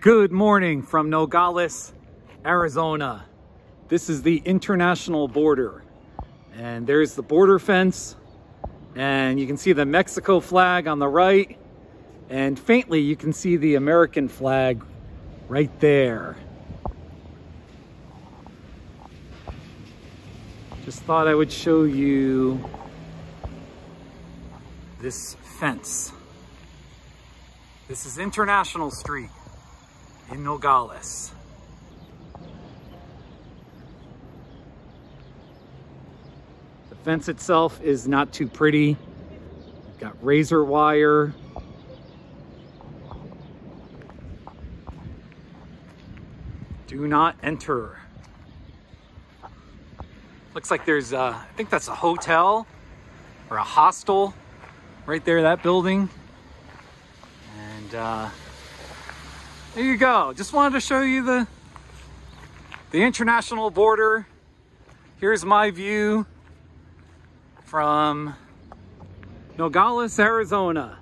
Good morning from Nogales, Arizona. This is the international border. And there's the border fence. And you can see the Mexico flag on the right. And faintly, you can see the American flag right there. Just thought I would show you this fence. This is International Street in Nogales. The fence itself is not too pretty. Got razor wire. Do not enter. Looks like there's, a, I think that's a hotel or a hostel right there, that building. And uh, there you go. Just wanted to show you the, the international border. Here's my view from Nogales, Arizona.